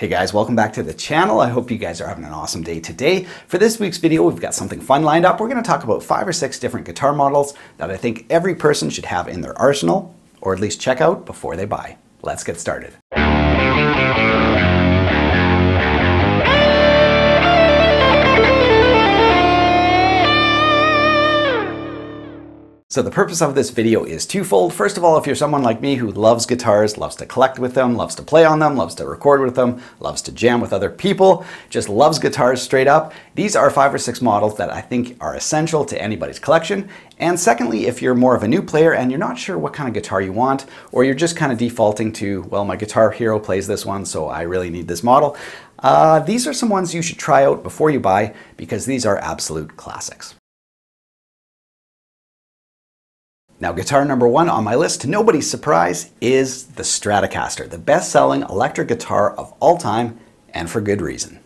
Hey guys, welcome back to the channel. I hope you guys are having an awesome day today. For this week's video, we've got something fun lined up. We're gonna talk about five or six different guitar models that I think every person should have in their arsenal, or at least check out before they buy. Let's get started. So the purpose of this video is twofold. First of all, if you're someone like me who loves guitars, loves to collect with them, loves to play on them, loves to record with them, loves to jam with other people, just loves guitars straight up, these are five or six models that I think are essential to anybody's collection. And secondly, if you're more of a new player and you're not sure what kind of guitar you want, or you're just kind of defaulting to, well, my Guitar Hero plays this one, so I really need this model, uh, these are some ones you should try out before you buy because these are absolute classics. Now, guitar number one on my list, to nobody's surprise, is the Stratocaster, the best-selling electric guitar of all time, and for good reason.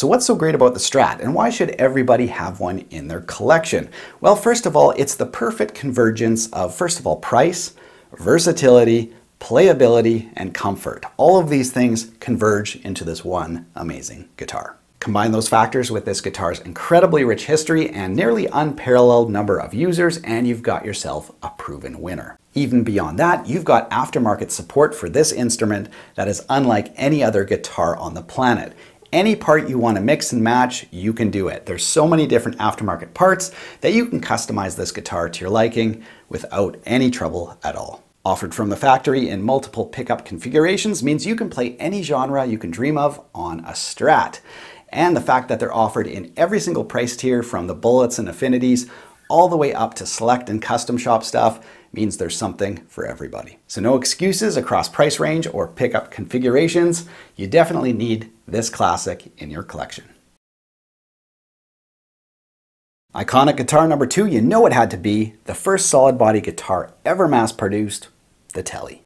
So what's so great about the Strat and why should everybody have one in their collection? Well, first of all, it's the perfect convergence of, first of all, price, versatility, playability, and comfort. All of these things converge into this one amazing guitar. Combine those factors with this guitar's incredibly rich history and nearly unparalleled number of users, and you've got yourself a proven winner. Even beyond that, you've got aftermarket support for this instrument that is unlike any other guitar on the planet. Any part you want to mix and match, you can do it. There's so many different aftermarket parts that you can customize this guitar to your liking without any trouble at all. Offered from the factory in multiple pickup configurations means you can play any genre you can dream of on a Strat. And the fact that they're offered in every single price tier from the bullets and affinities all the way up to select and custom shop stuff means there's something for everybody. So no excuses across price range or pickup configurations. You definitely need this classic in your collection. Iconic guitar number two, you know it had to be the first solid body guitar ever mass produced, the Tele.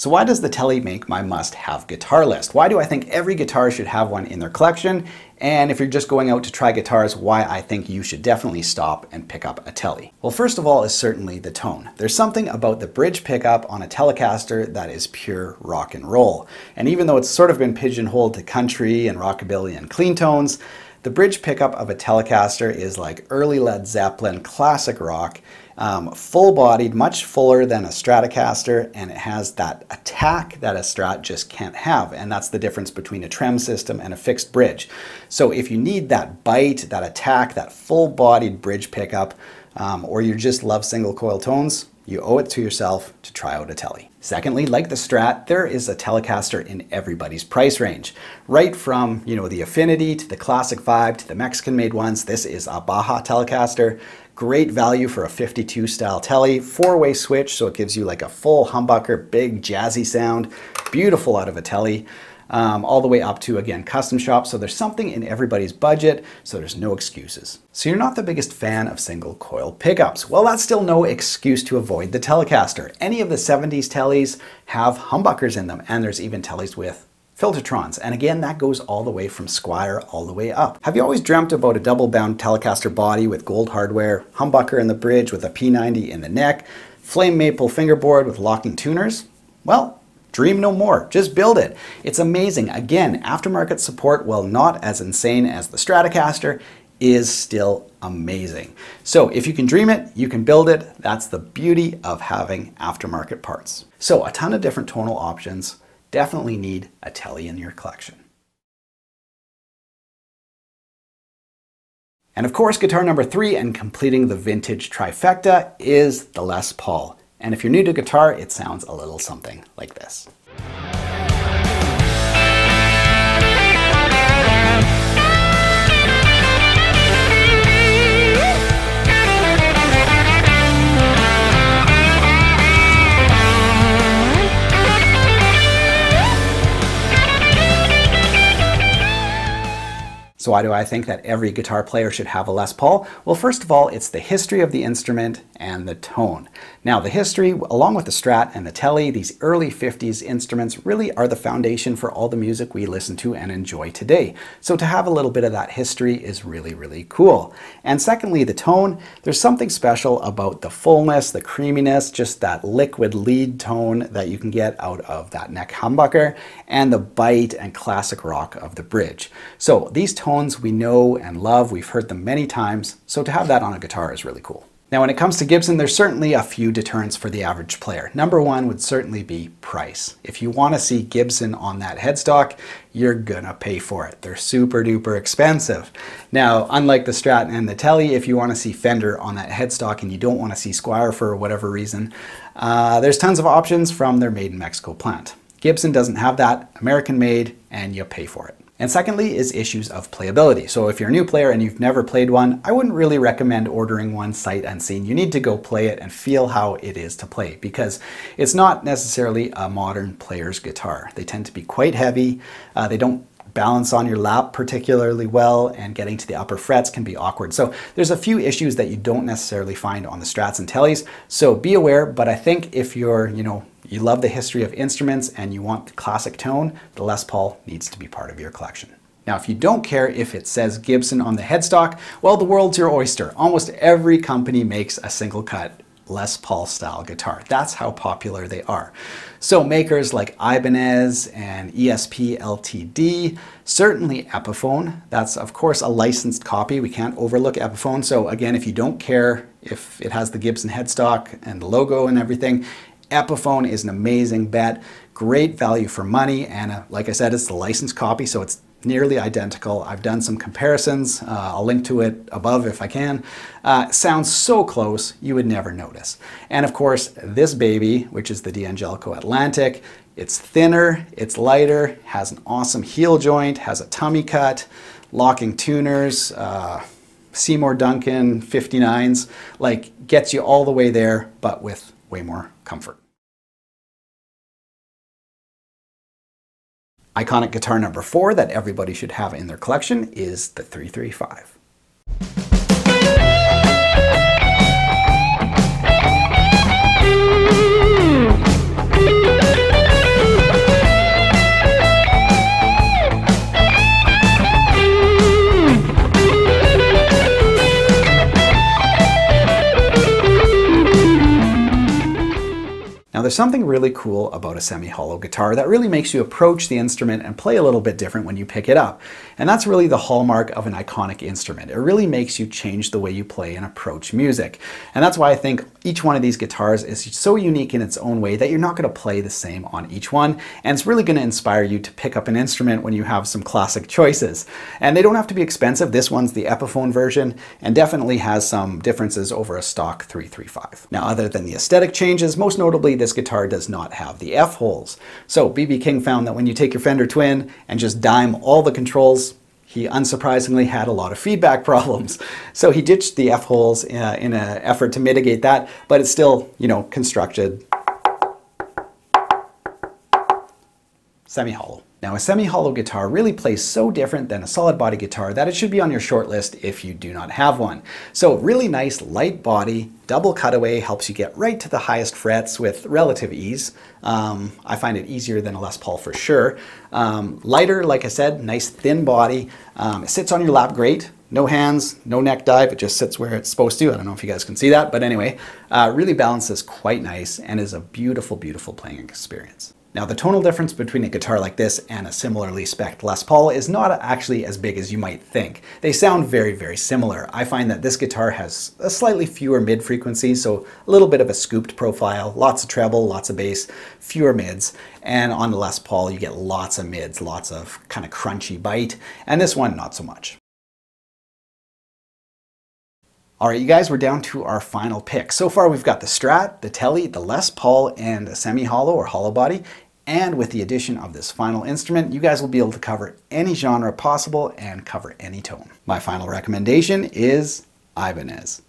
So why does the Tele make my must-have guitar list? Why do I think every guitar should have one in their collection? And if you're just going out to try guitars, why I think you should definitely stop and pick up a Tele. Well, first of all is certainly the tone. There's something about the bridge pickup on a Telecaster that is pure rock and roll. And even though it's sort of been pigeonholed to country and rockabilly and clean tones, the bridge pickup of a Telecaster is like early Led Zeppelin, classic rock, um, full-bodied, much fuller than a Stratocaster, and it has that attack that a Strat just can't have, and that's the difference between a trem system and a fixed bridge. So if you need that bite, that attack, that full-bodied bridge pickup, um, or you just love single coil tones, you owe it to yourself to try out a Tele. Secondly, like the Strat, there is a Telecaster in everybody's price range. Right from, you know, the Affinity to the Classic Vibe to the Mexican-made ones, this is a Baja Telecaster. Great value for a 52 style Tele, four-way switch, so it gives you like a full humbucker, big jazzy sound, beautiful out of a Tele. Um, all the way up to, again, custom shop. So there's something in everybody's budget, so there's no excuses. So you're not the biggest fan of single coil pickups. Well, that's still no excuse to avoid the Telecaster. Any of the 70s Teles have humbuckers in them, and there's even Teles with Filtertrons. And again, that goes all the way from Squier all the way up. Have you always dreamt about a double bound Telecaster body with gold hardware, humbucker in the bridge with a P90 in the neck, flame maple fingerboard with locking tuners? Well, dream no more, just build it. It's amazing. Again, aftermarket support, while not as insane as the Stratocaster, is still amazing. So if you can dream it, you can build it. That's the beauty of having aftermarket parts. So a ton of different tonal options, definitely need a Tele in your collection. And of course, guitar number three and completing the vintage trifecta is the Les Paul. And if you're new to guitar, it sounds a little something like this. Why do I think that every guitar player should have a Les Paul? Well, first of all, it's the history of the instrument and the tone. Now, the history, along with the Strat and the Tele, these early 50s instruments really are the foundation for all the music we listen to and enjoy today. So to have a little bit of that history is really, really cool. And secondly, the tone, there's something special about the fullness, the creaminess, just that liquid lead tone that you can get out of that neck humbucker, and the bite and classic rock of the bridge. So these tones we know and love, we've heard them many times, so to have that on a guitar is really cool. Now, when it comes to Gibson, there's certainly a few deterrents for the average player. Number one would certainly be price. If you want to see Gibson on that headstock, you're gonna pay for it. They're super duper expensive. Now, unlike the Strat and the Tele, if you want to see Fender on that headstock and you don't want to see Squier for whatever reason, uh, there's tons of options from their made in Mexico plant. Gibson doesn't have that, American made, and you pay for it. And secondly is issues of playability. So if you're a new player and you've never played one, I wouldn't really recommend ordering one sight unseen. You need to go play it and feel how it is to play because it's not necessarily a modern player's guitar. They tend to be quite heavy. Uh, they don't balance on your lap particularly well and getting to the upper frets can be awkward. So there's a few issues that you don't necessarily find on the Strats and Teles. So be aware, but I think if you're, you know, you love the history of instruments and you want the classic tone, the Les Paul needs to be part of your collection. Now, if you don't care if it says Gibson on the headstock, well, the world's your oyster. Almost every company makes a single cut Les Paul style guitar. That's how popular they are. So makers like Ibanez and ESP LTD, certainly Epiphone. That's of course a licensed copy. We can't overlook Epiphone. So again, if you don't care if it has the Gibson headstock and the logo and everything, Epiphone is an amazing bet, great value for money, and uh, like I said, it's the licensed copy, so it's nearly identical. I've done some comparisons. Uh, I'll link to it above if I can. Uh, sounds so close, you would never notice. And of course, this baby, which is the D'Angelico Atlantic, it's thinner, it's lighter, has an awesome heel joint, has a tummy cut, locking tuners, uh, Seymour Duncan 59s, like gets you all the way there, but with way more comfort. Iconic guitar number four that everybody should have in their collection is the 335. There's something really cool about a semi-hollow guitar that really makes you approach the instrument and play a little bit different when you pick it up. And that's really the hallmark of an iconic instrument. It really makes you change the way you play and approach music. And that's why I think each one of these guitars is so unique in its own way that you're not going to play the same on each one. And it's really going to inspire you to pick up an instrument when you have some classic choices. And they don't have to be expensive. This one's the Epiphone version and definitely has some differences over a stock 335. Now other than the aesthetic changes, most notably this guitar does not have the F holes. So BB King found that when you take your Fender Twin and just dime all the controls, he unsurprisingly had a lot of feedback problems. So he ditched the F holes uh, in an effort to mitigate that, but it's still, you know, constructed semi-hollow. Now a semi-hollow guitar really plays so different than a solid body guitar that it should be on your short list if you do not have one. So really nice light body, double cutaway helps you get right to the highest frets with relative ease. Um, I find it easier than a Les Paul for sure. Um, lighter, like I said, nice thin body. Um, it sits on your lap great. No hands, no neck dive, it just sits where it's supposed to. I don't know if you guys can see that, but anyway, uh, really balances quite nice and is a beautiful, beautiful playing experience. Now the tonal difference between a guitar like this and a similarly spec'd Les Paul is not actually as big as you might think. They sound very, very similar. I find that this guitar has a slightly fewer mid frequencies, so a little bit of a scooped profile, lots of treble, lots of bass, fewer mids, and on the Les Paul you get lots of mids, lots of kind of crunchy bite, and this one not so much. All right, you guys, we're down to our final pick. So far, we've got the Strat, the Tele, the Les Paul, and a semi-hollow or hollow body. And with the addition of this final instrument, you guys will be able to cover any genre possible and cover any tone. My final recommendation is Ibanez.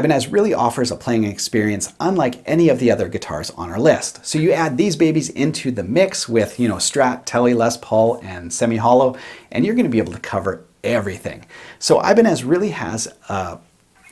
Ibanez really offers a playing experience unlike any of the other guitars on our list. So you add these babies into the mix with, you know, Strat, Tele, Les Paul, and semi-hollow, and you're gonna be able to cover everything. So Ibanez really has a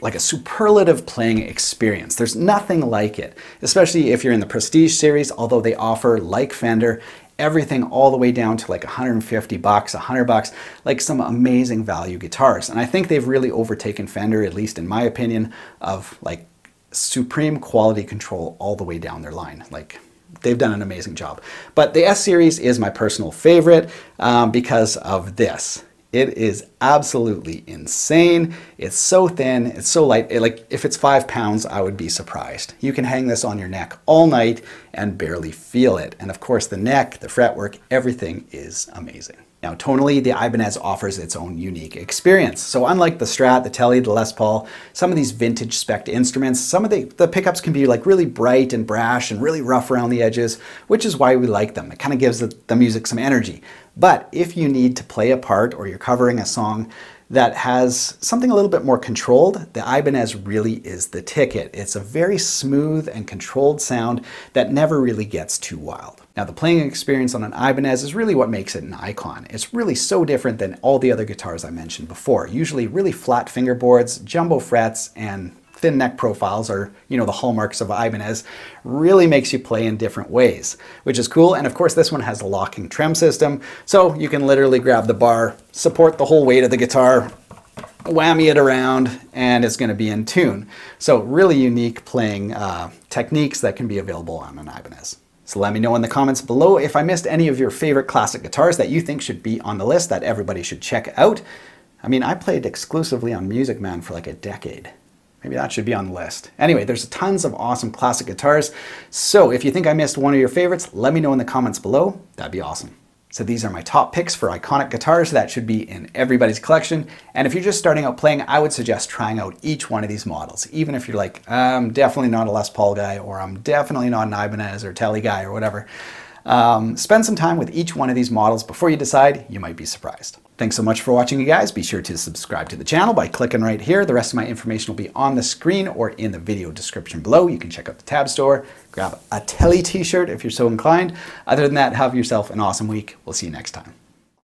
like a superlative playing experience. There's nothing like it, especially if you're in the Prestige series, although they offer, like Fender, everything all the way down to like 150 bucks, 100 bucks, like some amazing value guitars. And I think they've really overtaken Fender, at least in my opinion, of like supreme quality control all the way down their line. Like they've done an amazing job. But the S series is my personal favorite um, because of this. It is absolutely insane. It's so thin, it's so light. It, like if it's five pounds, I would be surprised. You can hang this on your neck all night and barely feel it. And of course the neck, the fretwork, everything is amazing. Now, tonally, the Ibanez offers its own unique experience. So unlike the Strat, the Tele, the Les Paul, some of these vintage spec instruments, some of the, the pickups can be like really bright and brash and really rough around the edges, which is why we like them. It kind of gives the, the music some energy. But if you need to play a part or you're covering a song that has something a little bit more controlled, the Ibanez really is the ticket. It's a very smooth and controlled sound that never really gets too wild. Now the playing experience on an Ibanez is really what makes it an icon. It's really so different than all the other guitars I mentioned before. Usually really flat fingerboards, jumbo frets, and thin neck profiles are, you know, the hallmarks of Ibanez, really makes you play in different ways, which is cool. And of course, this one has a locking trem system, so you can literally grab the bar, support the whole weight of the guitar, whammy it around, and it's going to be in tune. So really unique playing uh, techniques that can be available on an Ibanez. So let me know in the comments below if I missed any of your favorite classic guitars that you think should be on the list that everybody should check out. I mean, I played exclusively on Music Man for like a decade. Maybe that should be on the list. Anyway, there's tons of awesome classic guitars. So if you think I missed one of your favorites, let me know in the comments below. That'd be awesome. So these are my top picks for iconic guitars that should be in everybody's collection. And if you're just starting out playing, I would suggest trying out each one of these models. Even if you're like, I'm definitely not a Les Paul guy, or I'm definitely not an Ibanez or Tele guy or whatever. Um, spend some time with each one of these models before you decide, you might be surprised. Thanks so much for watching you guys. Be sure to subscribe to the channel by clicking right here. The rest of my information will be on the screen or in the video description below. You can check out the tab store, grab a Tele t-shirt if you're so inclined. Other than that, have yourself an awesome week. We'll see you next time.